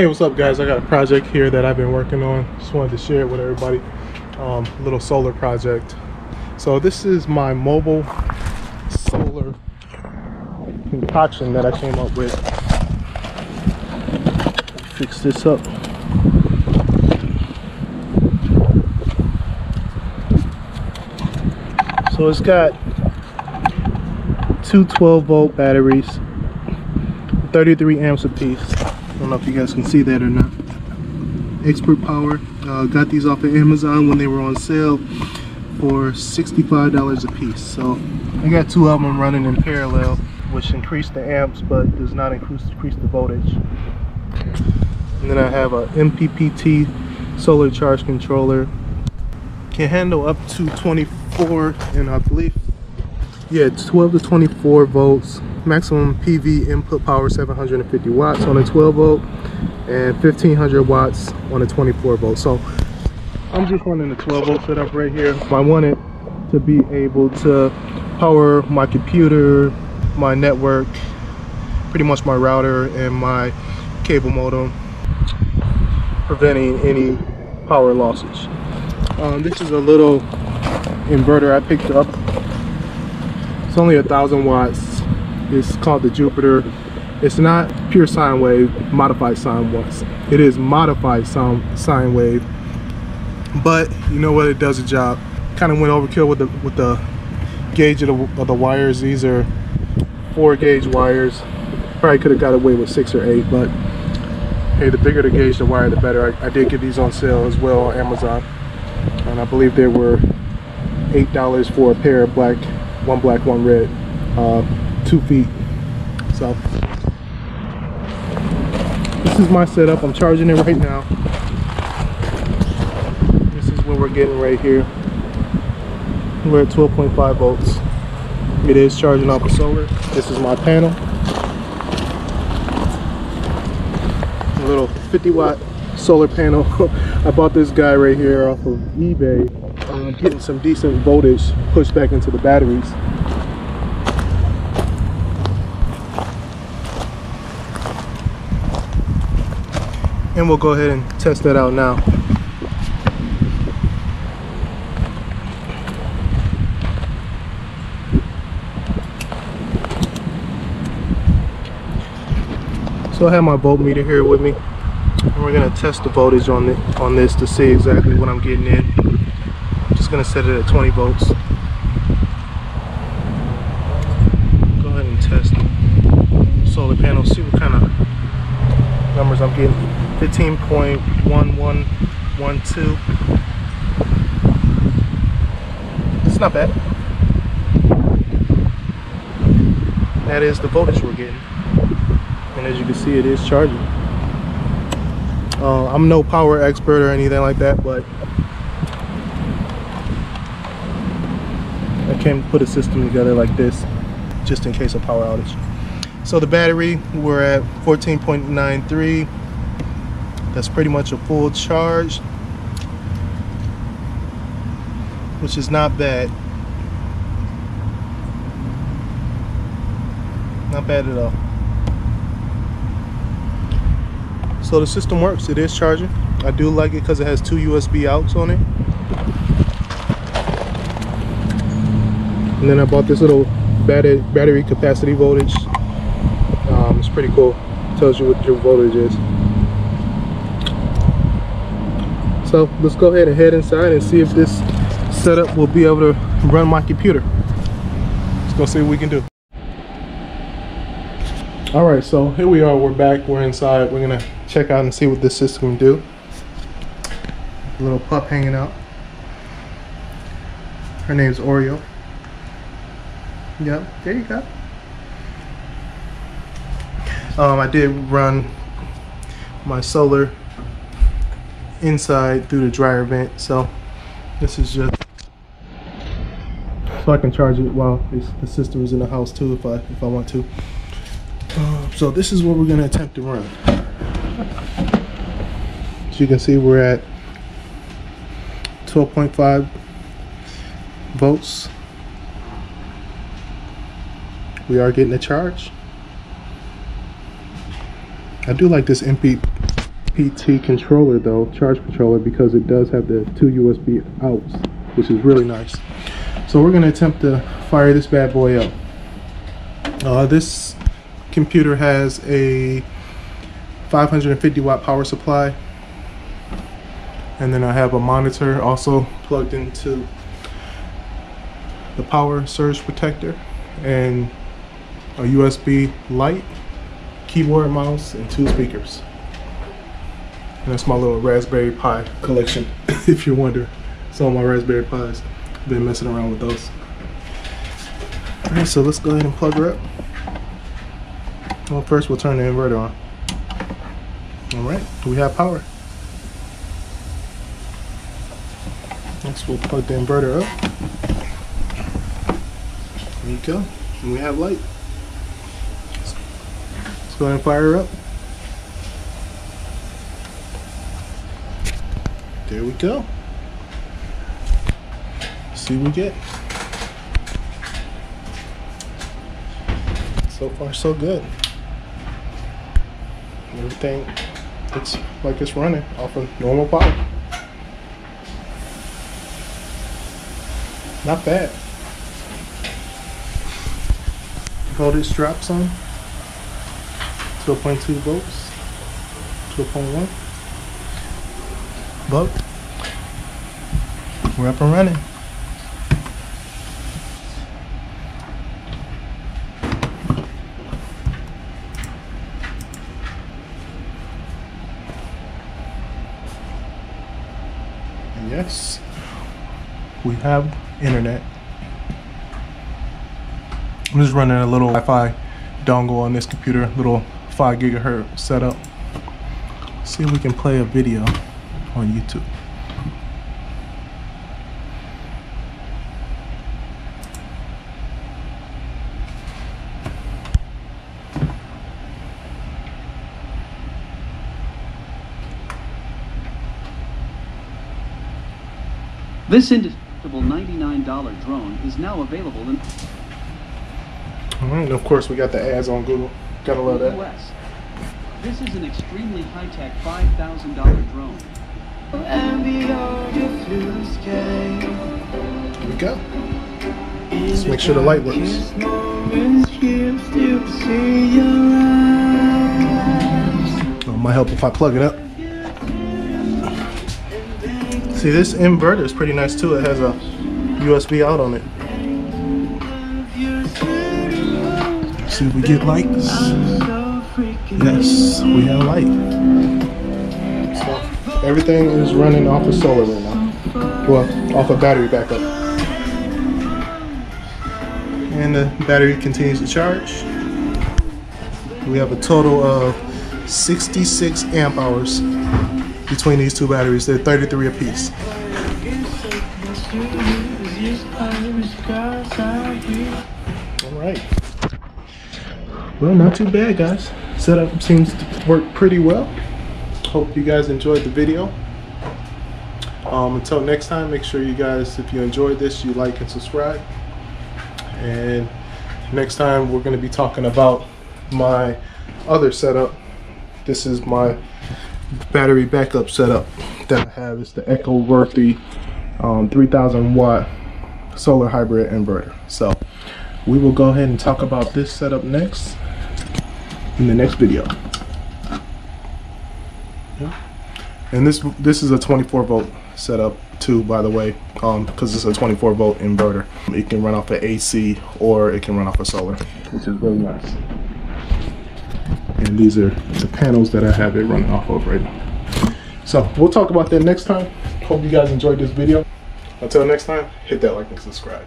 Hey, what's up guys? I got a project here that I've been working on. Just wanted to share it with everybody. Um, little solar project. So this is my mobile solar concoction that I came up with. Fix this up. So it's got two 12 volt batteries, 33 amps apiece. Don't know if you guys can see that or not. Expert Power. Uh, got these off of Amazon when they were on sale for $65 a piece. So I got two of them running in parallel, which increase the amps but does not increase, increase the voltage. And then I have a MPPT solar charge controller. Can handle up to 24 and I believe, yeah, 12 to 24 volts. Maximum PV input power 750 watts on a 12 volt and 1500 watts on a 24 volt. So I'm just running the 12 volt setup right here. I want it to be able to power my computer, my network, pretty much my router and my cable modem, preventing any power losses. Um, this is a little inverter I picked up. It's only a thousand watts. It's called the Jupiter. It's not pure sine wave, modified sine wave. It is modified sine, sine wave, but you know what? It does a job. Kind of went overkill with the with the gauge of the, of the wires. These are four gauge wires. Probably could have got away with six or eight, but hey, the bigger the gauge the wire, the better. I, I did get these on sale as well on Amazon and I believe there were eight dollars for a pair of black, one black, one red, uh, two feet. So this is my setup. I'm charging it right now. This is what we're getting right here. We're at 12.5 volts. It is charging off of solar. This is my panel. A little 50 watt solar panel. I bought this guy right here off of eBay. Um, getting some decent voltage pushed back into the batteries. And we'll go ahead and test that out now. So I have my voltmeter here with me. And we're gonna test the voltage on the, on this to see exactly what I'm getting in. I'm just gonna set it at 20 volts. Go ahead and test the solar panel, see what kind of numbers I'm getting. 15.1112. It's not bad. That is the voltage we're getting. And as you can see, it is charging. Uh, I'm no power expert or anything like that, but I can put a system together like this just in case of power outage. So the battery, we're at 14.93. That's pretty much a full charge, which is not bad. Not bad at all. So the system works, it is charging. I do like it because it has two USB outs on it. And then I bought this little battery, battery capacity voltage. Um, it's pretty cool. tells you what your voltage is. So let's go ahead and head inside and see if this setup will be able to run my computer. Let's go see what we can do. All right, so here we are, we're back, we're inside. We're gonna check out and see what this system can do. Little pup hanging out. Her name's Oreo. Yep, there you go. Um, I did run my solar inside through the dryer vent, so this is just so I can charge it while the system is in the house too if I if I want to. Uh, so this is what we're gonna attempt to run. As you can see, we're at 12.5 volts. We are getting a charge. I do like this MP, PT controller though, charge controller, because it does have the two USB outs, which is really nice. So we're gonna attempt to fire this bad boy up. Uh, this computer has a 550 watt power supply and then I have a monitor also plugged into the power surge protector and a USB light, keyboard, mouse, and two speakers. And that's my little Raspberry Pi collection, if you're wondering. Some of my Raspberry Pis. Been messing around with those. Alright, so let's go ahead and plug her up. Well, first we'll turn the inverter on. Alright, we have power. Next we'll plug the inverter up. There you go. And we have light. Let's go ahead and fire her up. There we go. See what we get. So far so good. Everything looks like it's running off of normal power. Not bad. Voltage drops on 12.2 volts, 12.1. But we're up and running. yes, we have internet. I'm just running a little Wi-Fi dongle on this computer, little 5 gigahertz setup. See if we can play a video on YouTube. This indestructible $99 drone is now available in All right, and of course we got the ads on Google. Gotta love that. US. This is an extremely high-tech $5,000 drone. Here we go. Let's make sure the light works. Darkest moments you still see your eyes It might help if I plug it up. See, this inverter is pretty nice too. It has a USB out on it. See if we get light. So freaking Yes, we have light. Everything is running off of solar right now. Well, off of battery backup. And the battery continues to charge. We have a total of 66 amp hours between these two batteries. They're 33 apiece. All right. Well, not too bad, guys. Setup seems to work pretty well. Hope you guys enjoyed the video. Um, until next time, make sure you guys, if you enjoyed this, you like and subscribe. And next time, we're going to be talking about my other setup. This is my battery backup setup that I have. It's the Echo Worthy um, 3000 watt solar hybrid inverter. So we will go ahead and talk about this setup next in the next video. And this this is a 24 volt setup too, by the way, um, because it's a 24 volt inverter. It can run off of AC or it can run off of solar, which is really nice. And these are the panels that I have it running off of right now. So we'll talk about that next time. Hope you guys enjoyed this video. Until next time, hit that like and subscribe.